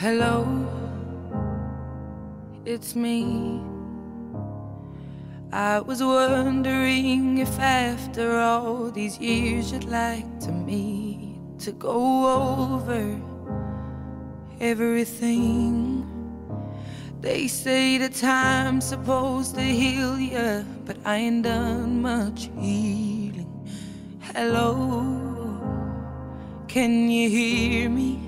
Hello, it's me. I was wondering if after all these years you'd like to meet to go over everything. They say the time's supposed to heal you, but I ain't done much healing. Hello, can you hear me?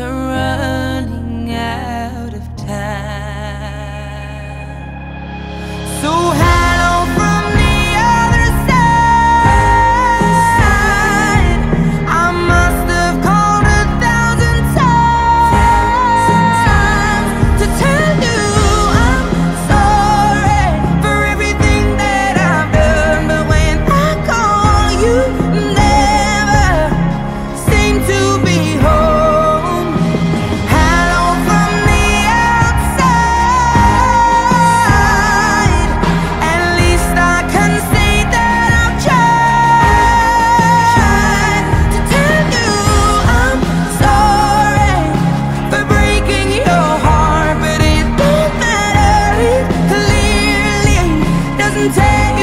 are running out of time. So take